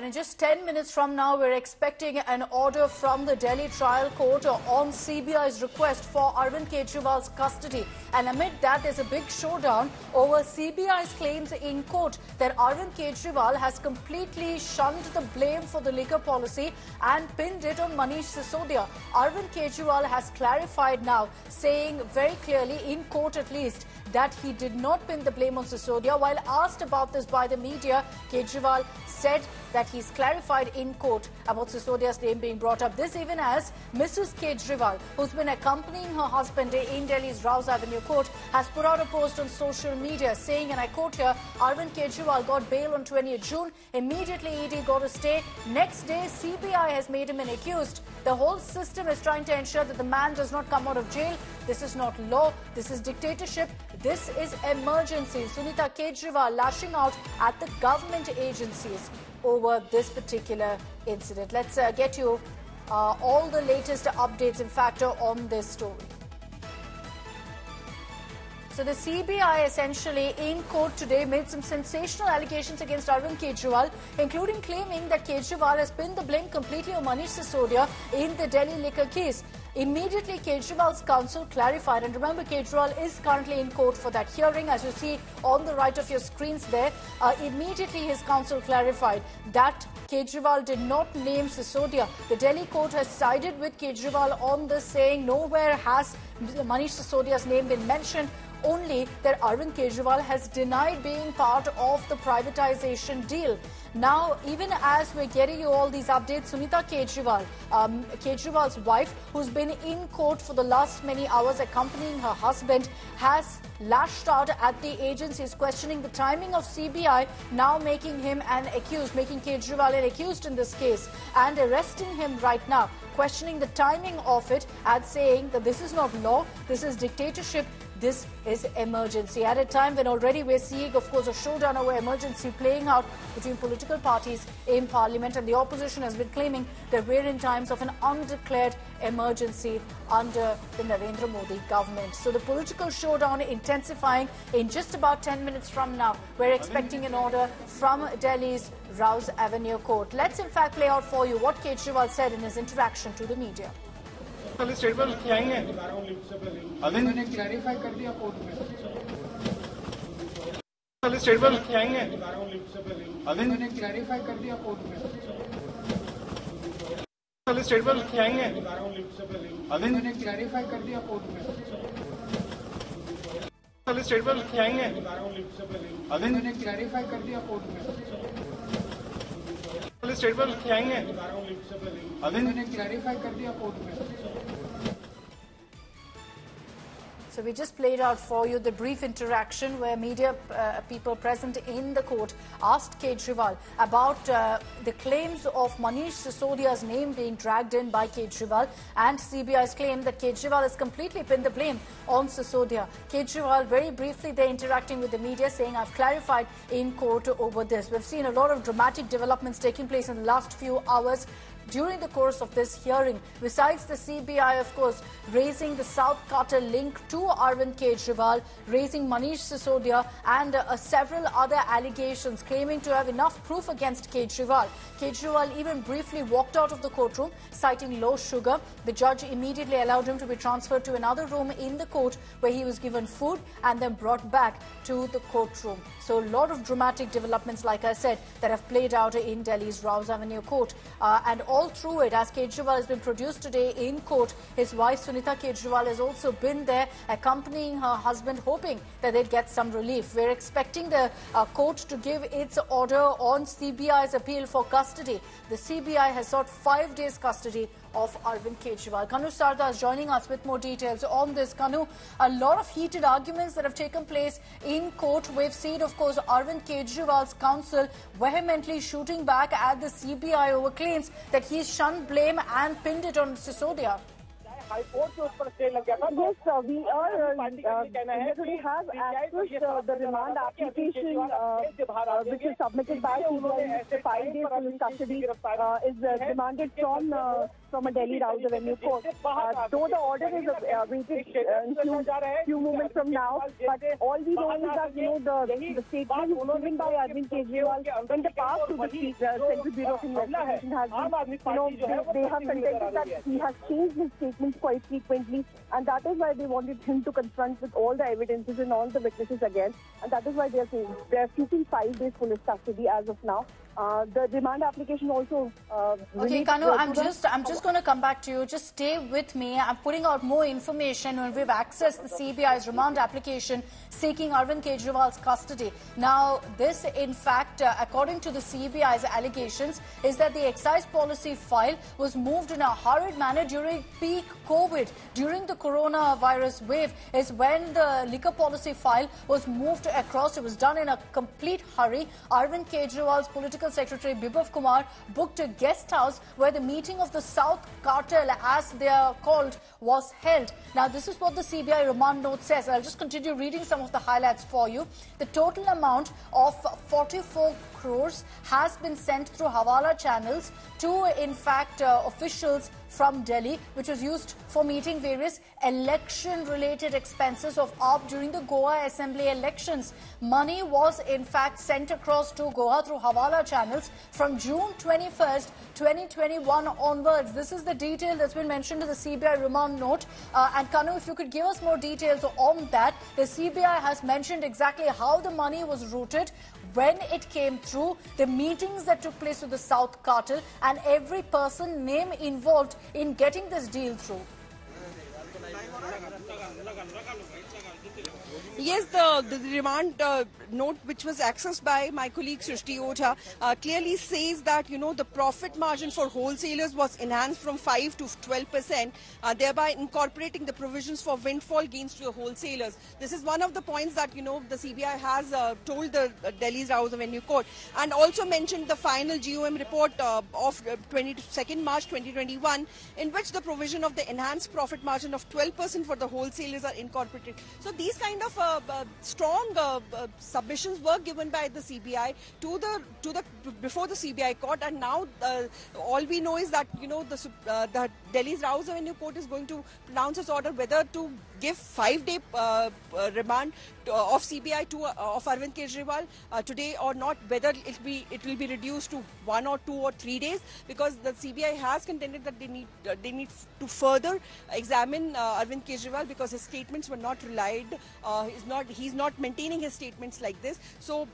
And in just 10 minutes from now, we're expecting an order from the Delhi trial court on CBI's request for Arvind Kejriwal's custody. And amid that, there's a big showdown over CBI's claims in court that Arvind Kejriwal has completely shunned the blame for the liquor policy and pinned it on Manish Sisodia. Arvind Kejriwal has clarified now, saying very clearly, in court at least, that he did not pin the blame on Sisodia. While asked about this by the media, Kejriwal said that he's clarified in court about Sisodia's name being brought up. This even as Mrs. Kejriwal, who's been accompanying her husband in Delhi's Rouse Avenue court, has put out a post on social media saying, and I quote here, Arvind Kejriwal got bail on 20th June. Immediately, ED got a stay. Next day, CBI has made him an accused. The whole system is trying to ensure that the man does not come out of jail. This is not law. This is dictatorship. This is emergency. Sunita Kejriwal lashing out at the government agencies over this particular incident. Let's uh, get you uh, all the latest updates, in fact, on this story. So the CBI essentially in court today made some sensational allegations against Arvind Kejriwal, including claiming that Kejriwal has pinned the blame completely on Manish Sisodia in the Delhi liquor case. Immediately, Kejriwal's counsel clarified, and remember, Kejriwal is currently in court for that hearing, as you see on the right of your screens there. Uh, immediately, his counsel clarified that Kejriwal did not name Sisodia. The Delhi court has sided with Kejriwal on this, saying nowhere has Manish Sisodia's name been mentioned only that Arvind Kejriwal has denied being part of the privatization deal. Now, even as we're getting you all these updates, Sunita Kejriwal, um, Kejriwal's wife, who's been in court for the last many hours accompanying her husband, has lashed out at the agencies, questioning the timing of CBI, now making him an accused, making Kejriwal an accused in this case, and arresting him right now, questioning the timing of it, and saying that this is not law, this is dictatorship, this is emergency. At a time when already we're seeing, of course, a showdown over emergency playing out between political parties in parliament, and the opposition has been claiming that we're in times of an undeclared emergency under the Narendra Modi government. So the political showdown intensifying in just about 10 minutes from now. We're expecting an order from Delhi's Rouse Avenue court. Let's in fact play out for you what Kejriwal said in his interaction to the media. पहले state पर लेके आएँगे Arvind? Clarify कर दिया पहले state पर आएँगे अरविंद? पहले स्टेट पर आएँगे अरविंद? पहले स्टेट पर आएँगे अरविंद? स्टेट पर आएँगे अरविंद? क्लैरिफाई कर दिया कोर्ट में। So we just played out for you the brief interaction where media uh, people present in the court asked Kejriwal about uh, the claims of Manish Sisodia's name being dragged in by Kejriwal and CBI's claim that Kejriwal has completely pinned the blame on Sisodia. Kejriwal very briefly there interacting with the media saying I've clarified in court over this. We've seen a lot of dramatic developments taking place in the last few hours during the course of this hearing. Besides the CBI, of course, raising the South Cartel link to Arvind Kejriwal, raising Manish Sisodia, and uh, several other allegations claiming to have enough proof against Kejriwal. Kejriwal even briefly walked out of the courtroom, citing low sugar. The judge immediately allowed him to be transferred to another room in the court where he was given food and then brought back to the courtroom. So, a lot of dramatic developments, like I said, that have played out in Delhi's Rouse Avenue court. Uh, and all through it, as Kejriwal has been produced today in court, his wife Sunita Kejriwal has also been there accompanying her husband, hoping that they'd get some relief. We're expecting the uh, court to give its order on CBI's appeal for custody. The CBI has sought five days custody of Arvind Kejriwal. Kanu Sarda is joining us with more details on this. Kanu, a lot of heated arguments that have taken place in court. We've seen, of course, Arvind Kejriwal's counsel vehemently shooting back at the CBI over claims that he's shunned blame and pinned it on Sisodia. High court के उस पर stay लग गया था Yes, uh, we are. Uh, party का uh, ये कहना है we already कि have CBI को ये accessed uh, the साबित remand करना था कि Arvind application, Kejriwal uh, jail से बाहर आ uh, which जाएंगे। is submitted by इसलिए उन्होंने CBI ऐसे five टाइम days पर police अरविंद की from a Delhi Rouse Avenue court. Uh, though the order is uh, uh, uh, in few, few moments from now, but all we know is that you know the, the statement given by Arvind Kejriwal in the past to the uh, Central Bureau of Investigation has been, you know, they, they have contended that he has changed his statements quite frequently, and that is why they wanted him to confront with all the evidences and all the witnesses again, and that is why they are saying they are seeking five days police custody as of now. Uh, the remand application also. Uh, Okay, Kanu, I'm just I'm just going to come back to you. Just stay with me. I'm putting out more information when we've accessed the CBI's remand application seeking Arvind Kejriwal's custody. Now, this, in fact, uh, according to the CBI's allegations, is that the excise policy file was moved in a hurried manner during peak COVID. During the coronavirus wave, is when the liquor policy file was moved across. It was done in a complete hurry. Arvind Kejriwal's political secretary Bibhav Kumar booked a guest house where the meeting of the South Cartel, as they are called, was held. Now, this is what the CBI remand note says. I'll just continue reading some of the highlights for you. The total amount of 44 crores has been sent through Hawala channels to, in fact, uh, officials from Delhi, which was used for meeting various election-related expenses of AAP during the Goa Assembly elections. Money was, in fact, sent across to Goa through Hawala channels from June 21st, 2021 onwards. This is the detail that's been mentioned in the CBI remand note. Uh, and Kanu, if you could give us more details on that. The CBI has mentioned exactly how the money was routed, when it came through, the meetings that took place with the South Cartel, and every person name involved in getting this deal through. Yes, the, the remand uh, note which was accessed by my colleague Srishti Ojha uh, clearly says that, you know, the profit margin for wholesalers was enhanced from 5 to 12 percent, uh, thereby incorporating the provisions for windfall gains to the wholesalers. This is one of the points that, you know, the CBI has uh, told the uh, Delhi's Rouse Avenue Court and also mentioned the final GOM report uh, of uh, 22nd March 2021 in which the provision of the enhanced profit margin of 12 percent for the wholesalers are incorporated. So these kind of uh, uh, strong uh, uh, submissions were given by the CBI to the to the before the CBI court, and now uh, all we know is that you know the uh, the Delhi's Rouse Avenue Court is going to pronounce its order whether to give five-day uh, uh, remand to, uh, of CBI to uh, of Arvind Kejriwal today or not, whether it be it will be reduced to one or two or three days, because the CBI has contended that they need they need to further examine Arvind Kejriwal because his statements were not relied. he's not he's not maintaining his statements like this. So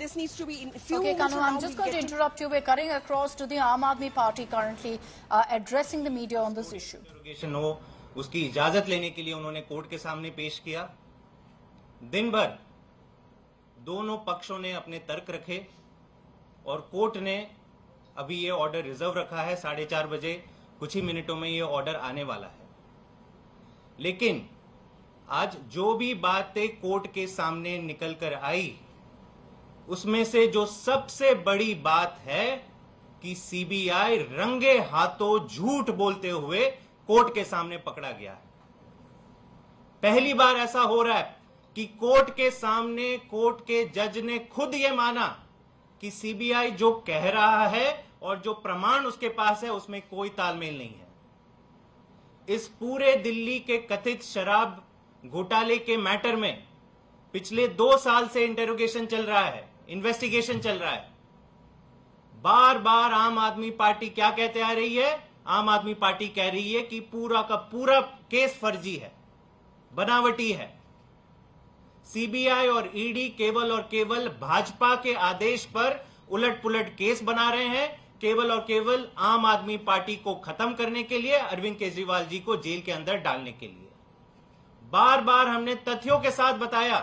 this needs to be in few Okay, Kanu, I'm just going to interrupt you. We're cutting across to the Aam Aadmi Party currently uh, addressing the media on this issue. No उसकी इजाज़त लेने के लिए उन्होंने court के सामने पेश किया। दिन भर दोनों पक्षों ने अपने तर्क रखे और कोर्ट ने अभी ये ऑर्डर रिज़र्व रखा है, साढ़े चार बजे, कुछ ही मिनटों में ये ऑर्डर आने वाला है। लेकिन आज जो भी बातें कोर्ट के सामने निकल कर आई, उसमें से जो सबसे बड़ी बात है कि सीबीआई रंगे हाथों झूठ बोलते हुए कोर्ट के सामने पकड़ा गया है। पहली बार ऐसा हो रहा है कि कोर्ट के सामने कोर्ट के जज ने खुद यह माना कि सीबीआई जो कह रहा है और जो प्रमाण उसके पास है, उसमें कोई तालमेल नहीं है। इस पूरे दिल्ली के कथित शराब घोटाले के मैटर में पिछले दो साल से इंटेरोगेशन चल रहा है इन्वेस्टिगेशन चल रहा है। बार बार आम आदमी पार्टी क्या कहते आ रही है? आम आदमी पार्टी कह रही है कि पूरा का पूरा केस फर्जी है, बनावटी है। सीबीआई और ईडी केवल और केवल भाजपा के आदेश पर उलट पुलट केस बना रहे हैं। केवल और केवल आम आदमी पार्टी को खत्म करने के लिए, अरविंद केजरीवाल जी को जेल के अंदर डालने के लिए। बार बार हमने तथ्यों के साथ बताया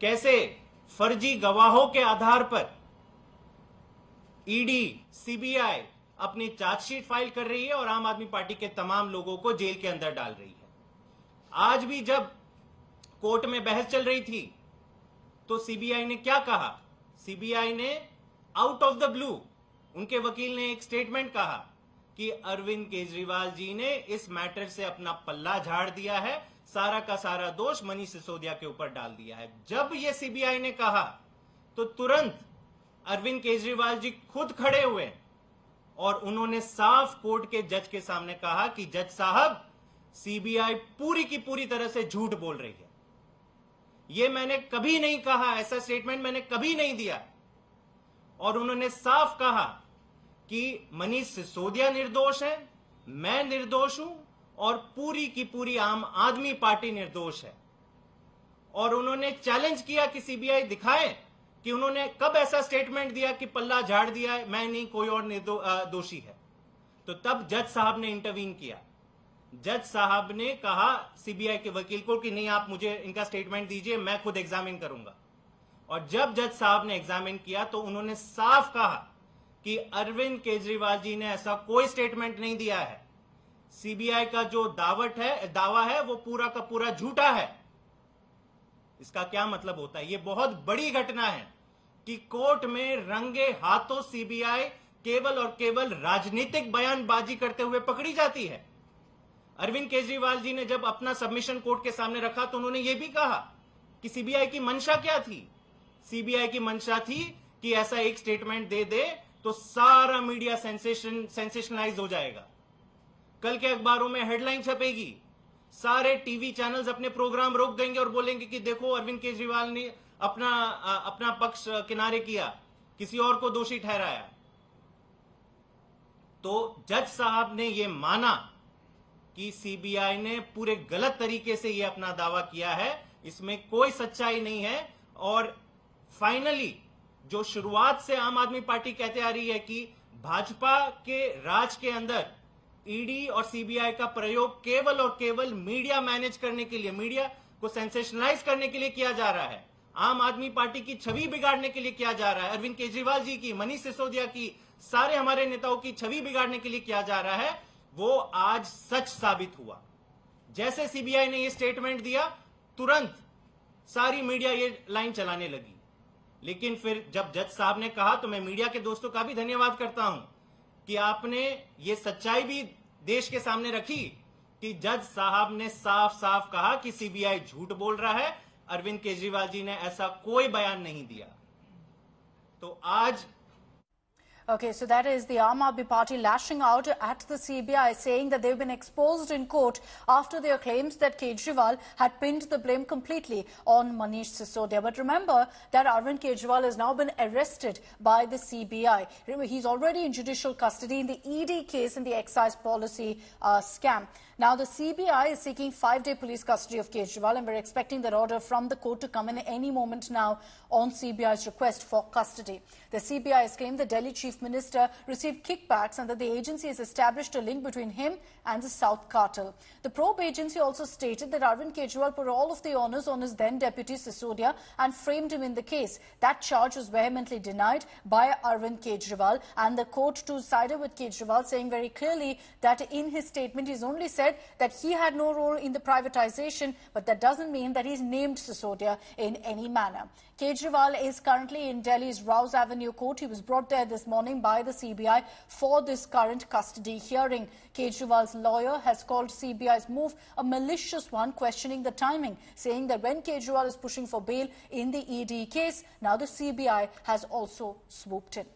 कैसे फर्जी गवाहों के आधार पर ईडी, सीबीआई अपनी चार्जशीट फ़ाइल कर रही है और आम आदमी पार्टी के तमाम लोगों को जेल के अंदर डाल रही है। आज भी जब कोर्ट में बहस चल रही थी तो सीबीआई ने क्या कहा? सीबीआई ने आउट ऑफ़ द ब्लू उनके वकील ने एक स्टेटमेंट कहा कि अरविंद केजरीवाल जी ने इस मैटर से अपना पल्ला झाड़ दिया है, सारा का सारा दोष मनीष सिसोदिया के ऊपर डाल दिया है। जब ये सीबीआई ने कहा तो तुरंत अरविंद केजरीवाल जी खुद खड़े हुए और उन्होंने साफ़ कोर्ट के जज के सामने कहा कि जज साहब सीबीआई पूरी की पूरी तरह से झूठ बोल रही है। यह मैंने कभी नहीं कहा, ऐसा स्टेटमेंट मैंने कभी नहीं दिया। और उन्होंने साफ़ कहा कि मनीष सिसोदिया निर्दोष है, मैं निर्दोष हूँ और पूरी की पूरी आम आदमी पार्टी निर्दोष है। और उन्होंने चैलेंज किया कि सीबीआई दिखाए। कि उन्होंने कब ऐसा स्टेटमेंट दिया कि पल्ला झाड़ दिया है मैं नहीं कोई और निर्दो, दोषी है। तो तब जज साहब ने इंटरवीन किया। जज साहब ने कहा सीबीआई के वकील को कि नहीं आप मुझे इनका स्टेटमेंट दीजिए मैं खुद एग्जामिन करूँगा। और जब जज साहब ने एग्जामिन किया तो उन्होंने साफ़ कहा कि अरविंद केजरीवाल जी ने ऐसा कोई स्टेटमेंट नहीं दिया है। सीबीआई का जो दावट है दावा है वो पूरा का पूरा झूठा है। इसका क्या मतलब होता है? ये बहुत बड़ी घटना है। कि कोर्ट में रंगे हाथों सीबीआई केवल और केवल राजनीतिक बयानबाजी करते हुए पकड़ी जाती है। अरविंद केजरीवाल जी ने जब अपना सबमिशन कोर्ट के सामने रखा तो उन्होंने यह भी कहा कि सीबीआई की मंशा क्या थी? सीबीआई की मंशा थी कि ऐसा एक स्टेटमेंट दे दे तो सारा मीडिया सेंसेशन सेंसेशनलाइज हो जाएगा। कल के अखबारों में हेडलाइन छपेगी। सारे टीवी चैनल्स अपने प्रोग्राम रोक देंगे और बोलेंगे कि देखो अरविंद केजरीवाल ने अपना अपना पक्ष किनारे किया, किसी और को दोषी ठहराया। तो जज साहब ने यह माना कि सीबीआई ने पूरे गलत तरीके से यह अपना दावा किया है, इसमें कोई सच्चाई नहीं है, और फाइनली जो शुरुआत से आम आदमी पार्टी कहते आ रही है कि भाजपा के राज के अंदर ईडी और सीबीआई का प्रयोग केवल और केवल मीडिया मैनेज करने के लिए मीडिया को सेंसेशनलाइज करने के लिए किया जा रहा है। आम आदमी पार्टी की छवि बिगाड़ने के लिए किया जा रहा है। अरविंद केजरीवाल जी की, मनीष सिसोदिया की, सारे हमारे नेताओं की छवि बिगाड़ने के लिए किया जा रहा है। वो आज सच साबित हुआ। जैसे सीबीआई ने ये स्टेटमेंट दिया, तुरंत सारी मीडिया ये लाइन चलाने लगी। लेकिन फिर जब जज साहब ने कहा तो मैं मीडिया के दोस्तों का भी धन्यवाद करता हूँ कि आपने ये सच्चाई भी देश के सामने रखी कि जज साहब ने साफ़ साफ़ कहा कि सीबीआई झूठ बोल रहा है। अरविंद केजरीवाल जी ने ऐसा कोई बयान नहीं दिया तो आज Okay, so that is the Aam Aadmi Party lashing out at the CBI, saying that they've been exposed in court after their claims that Kejriwal had pinned the blame completely on Manish Sisodia. But remember that Arvind Kejriwal has now been arrested by the CBI. He's already in judicial custody in the ED case in the excise policy uh, scam. Now, the CBI is seeking five-day police custody of Kejriwal, and we're expecting that order from the court to come in any moment now on CBI's request for custody. The CBI has claimed the Delhi chief minister received kickbacks and that the agency has established a link between him and the South cartel. The probe agency also stated that Arvind Kejriwal put all of the honours on his then deputy Sisodia and framed him in the case. That charge was vehemently denied by Arvind Kejriwal, and the court too sided with Kejriwal, saying very clearly that in his statement he's only said said that he had no role in the privatization, but that doesn't mean that he's named Sisodia in any manner. Kejriwal is currently in Delhi's Rouse Avenue court. He was brought there this morning by the CBI for this current custody hearing. Kejriwal's lawyer has called CBI's move a malicious one, questioning the timing, saying that when Kejriwal is pushing for bail in the ED case, now the CBI has also swooped in.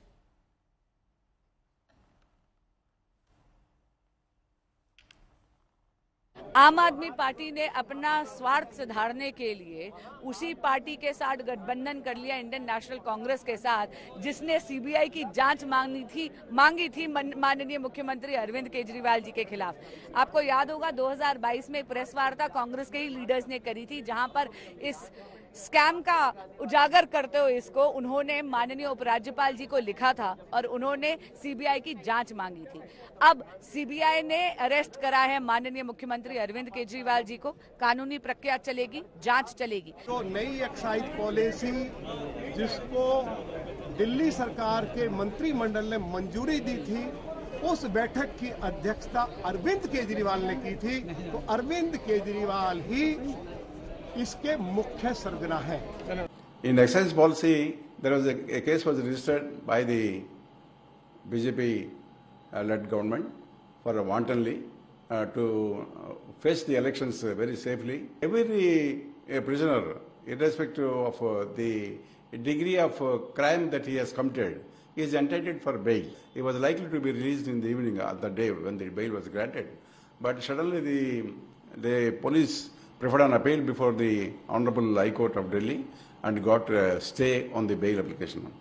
आम आदमी party ने अपना स्वार्थ सुधारने के लिए उसी party के साथ गठबंधन कर लिया इंडियन नेशनल कांग्रेस के साथ, जिसने सीबीआई की जाँच मांगनी थी, मांगी थी माननीय मुख्यमंत्री अरविंद केजरीवाल जी के खिलाफ। आपको याद होगा 2022 में प्रेस वार्ता कांग्रेस के ही लीडर्स ने करी थी, जहाँ पर इस स्कैम का उजागर करते हुए इसको उन्होंने माननीय उपराज्यपाल जी को लिखा था और उन्होंने सीबीआई की जाँच मांगी थी। अब सीबीआई ने अरेस्ट करा है माननीय मुख्यमंत्री अरविंद केजरीवाल जी को। कानूनी प्रक्रिया चलेगी, जाँच चलेगी। तो नई एक्साइज पॉलिसी जिसको दिल्ली सरकार के मंत्रिमंडल ने मंजूरी दी थी, उस बैठक की अध्यक्षता अरविंद केजरीवाल ने की थी। तो अरविंद केजरीवाल ही इसके मुख्य सरगना है In excise policy, there was a, a case was registered by the BJP uh, led government for wantonly uh, to uh, face the elections uh, very safely. Every uh, prisoner, irrespective of uh, the degree of uh, crime that he has committed, is entitled for bail. He was likely to be released in the evening of the day when the bail was granted. But suddenly the, the police preferred an appeal before the Honorable High Court of Delhi and got a stay on the bail application.